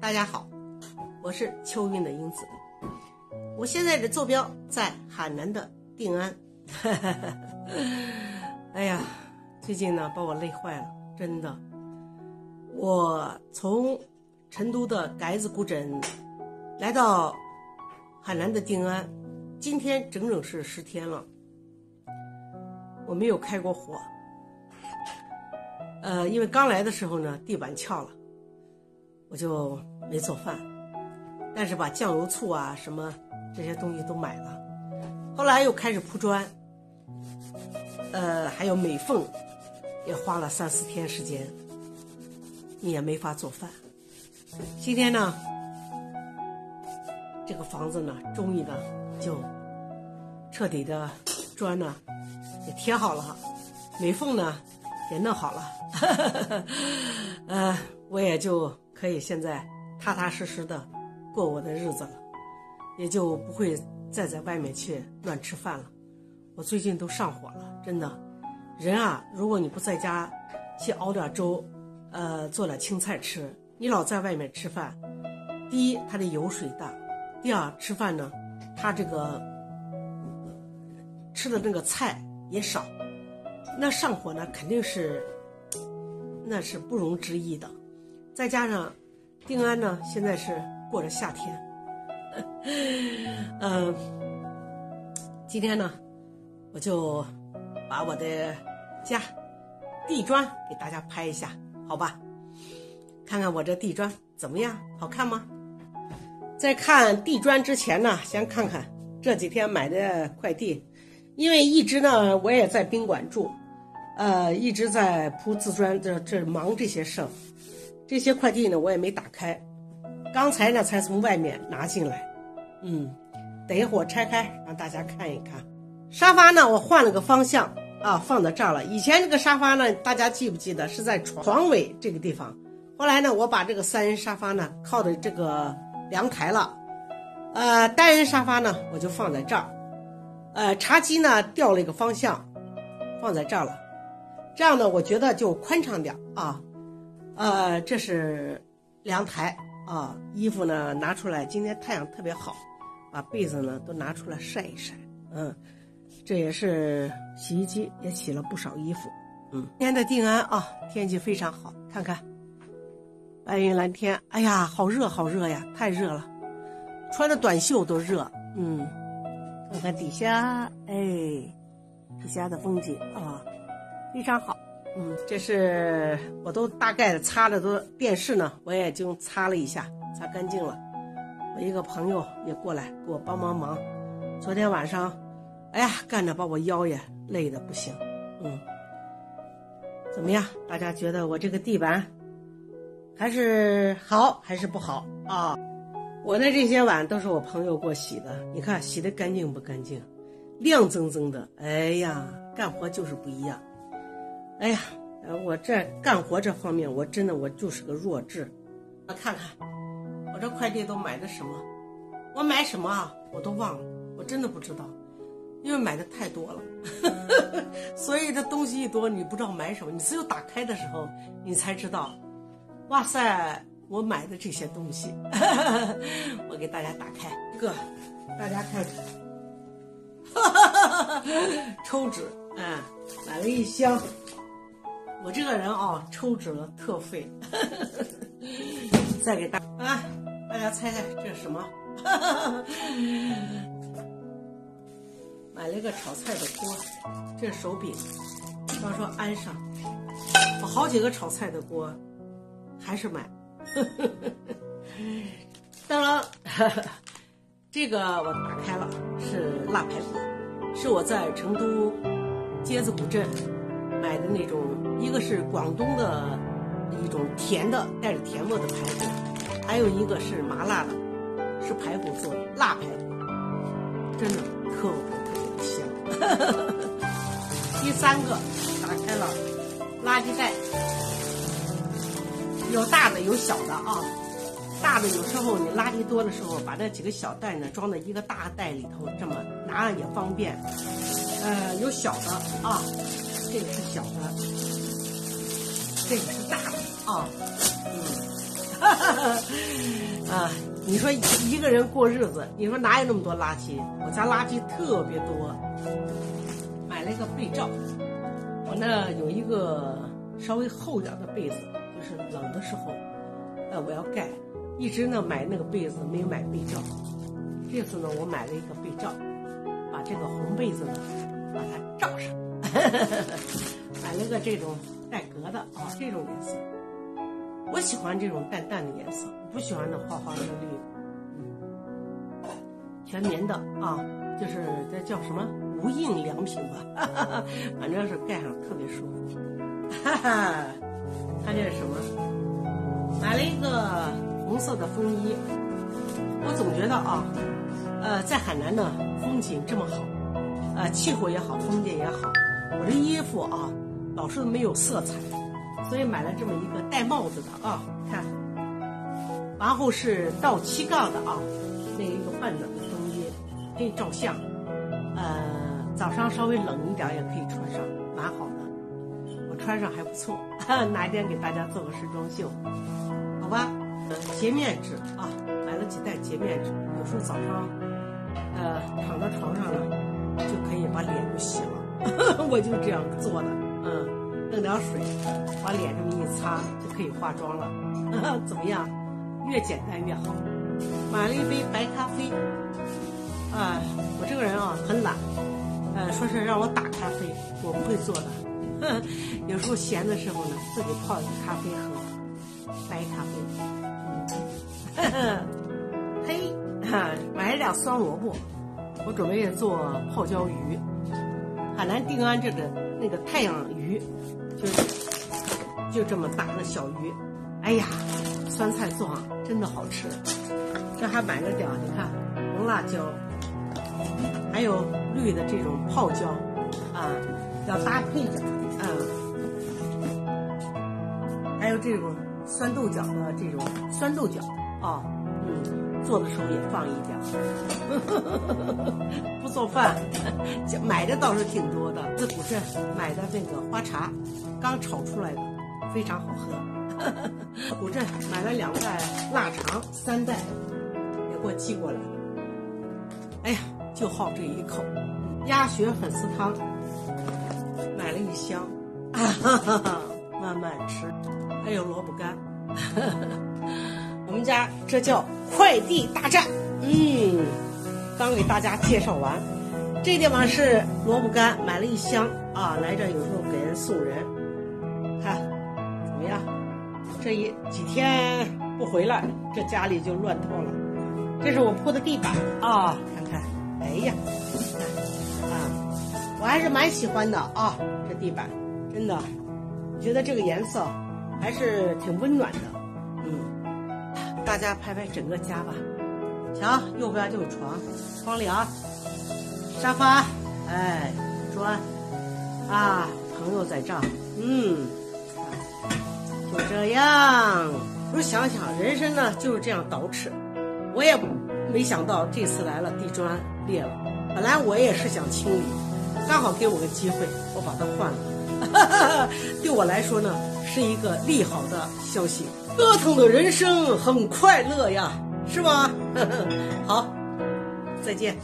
大家好，我是秋韵的英子。我现在的坐标在海南的定安。哎呀，最近呢把我累坏了，真的。我从成都的改子古镇来到海南的定安，今天整整是十天了。我没有开过火，呃，因为刚来的时候呢地板翘了，我就没做饭。但是把酱油、醋啊什么这些东西都买了。后来又开始铺砖，呃，还有美缝，也花了三四天时间。也没法做饭。今天呢，这个房子呢，终于呢，就彻底的砖呢也贴好了，美缝呢也弄好了，呃，我也就可以现在踏踏实实的过我的日子了，也就不会再在外面去乱吃饭了。我最近都上火了，真的。人啊，如果你不在家去熬点粥。呃，做点青菜吃。你老在外面吃饭，第一，它的油水大；第二，吃饭呢，它这个吃的那个菜也少，那上火呢，肯定是那是不容置疑的。再加上定安呢，现在是过着夏天，嗯，今天呢，我就把我的家地砖给大家拍一下。好吧，看看我这地砖怎么样？好看吗？在看地砖之前呢，先看看这几天买的快递，因为一直呢我也在宾馆住，呃，一直在铺瓷砖，这这忙这些事儿，这些快递呢我也没打开，刚才呢才从外面拿进来，嗯，等一会儿拆开让大家看一看。沙发呢我换了个方向。啊，放到这儿了。以前这个沙发呢，大家记不记得是在床尾这个地方？后来呢，我把这个三人沙发呢靠的这个阳台了。呃，单人沙发呢，我就放在这儿。呃，茶几呢调了一个方向，放在这儿了。这样呢，我觉得就宽敞点啊。呃，这是阳台。啊，衣服呢拿出来，今天太阳特别好，把被子呢都拿出来晒一晒。嗯。这也是洗衣机也洗了不少衣服，嗯，今天的定安啊，天气非常好，看看。白云蓝天，哎呀，好热好热呀，太热了，穿的短袖都热，嗯，看看底下，哎，底下的风景啊，非常好，嗯，这是我都大概擦的都电视呢，我也就擦了一下，擦干净了。我一个朋友也过来给我帮帮忙，昨天晚上。哎呀，干着把我腰也累的不行，嗯，怎么样？大家觉得我这个地板还是好还是不好啊？我的这些碗都是我朋友给我洗的，你看洗的干净不干净？亮铮铮的。哎呀，干活就是不一样。哎呀，我这干活这方面，我真的我就是个弱智。我看看，我这快递都买的什么？我买什么啊？我都忘了，我真的不知道。因为买的太多了，所以这东西一多，你不知道买什么。你只有打开的时候，你才知道。哇塞，我买的这些东西，我给大家打开一个，大家看看，抽纸，嗯，买了一箱。我这个人啊，抽纸了特费。再给大啊，大家猜猜这是什么？买了一个炒菜的锅，这是手柄，到时候安上。我好几个炒菜的锅，还是买。当然，这个我打开了，是腊排骨，是我在成都街子古镇买的那种，一个是广东的一种甜的带着甜味的排骨，还有一个是麻辣的，是排骨做的辣排骨，真的特别特别香。第三个打开了垃圾袋，有大的有小的啊。大的有时候你垃圾多的时候，把这几个小袋呢装在一个大袋里头，这么拿也方便。呃，有小的啊，这个是小的，这个是大的啊。嗯，哈哈哈啊，你说一个人过日子，你说哪有那么多垃圾？我家垃圾特别多。买了一个被罩，我那有一个稍微厚点的被子，就是冷的时候，呃，我要盖。一直呢买那个被子没有买被罩，这次呢我买了一个被罩，把这个红被子呢把它罩上，买了个这种带格的啊，这种颜色，我喜欢这种淡淡的颜色，不喜欢那花花绿绿，的，全棉的啊，就是这叫什么无印良品吧，反正是盖上特别舒服，哈哈，看这是什么？买了一个。红色的风衣，我总觉得啊，呃，在海南呢，风景这么好，呃，气候也好，风景也好，我这衣服啊，老是没有色彩，所以买了这么一个戴帽子的啊，看，然后是倒七杠的啊，那一个半的风衣，可以照相，呃，早上稍微冷一点也可以穿上，蛮好的，我穿上还不错，哪一天给大家做个时装秀，好吧？呃洁面纸啊，买了几袋洁面纸。有时候早上，呃，躺在床上呢，就可以把脸就洗了。我就这样做的，嗯，弄点水，把脸这么一擦，就可以化妆了。怎么样？越简单越好。买了一杯白咖啡。啊，我这个人啊很懒，呃，说是让我打咖啡，我不会做的。有时候闲的时候呢，自己泡一个咖啡喝，白咖啡。嘿，哈，买了俩酸萝卜，我准备做泡椒鱼。海南定安这个那个太阳鱼，就是就这么大的小鱼。哎呀，酸菜做上真的好吃。这还买了点，你看红辣椒，还有绿的这种泡椒，啊，要搭配着，嗯，还有这种酸豆角的这种酸豆角。啊，嗯，做的时候也放一点。不做饭，买的倒是挺多的。自古镇买的那个花茶，刚炒出来的，非常好喝。古镇买了两袋腊肠，三袋也给我寄过来。哎呀，就好这一口。鸭血粉丝汤买了一箱，慢慢吃。还有萝卜干。我们家这叫快递大战，嗯，刚给大家介绍完，这地方是萝卜干，买了一箱。啊，来这有时候给人送人，看怎么样？这一几天不回来，这家里就乱套了。这是我铺的地板。啊，看看，哎呀，啊，我还是蛮喜欢的啊，这地板。真的，觉得这个颜色还是挺温暖的，嗯。大家拍拍整个家吧，瞧，右边就是床、窗帘、沙发，哎，砖，啊，朋友在这，嗯，就这样。不是想想，人生呢就是这样倒饬。我也没想到这次来了地砖裂了，本来我也是想清理，刚好给我个机会，我把它换了。对我来说呢，是一个利好的消息。折腾的人生很快乐呀，是吧？好，再见。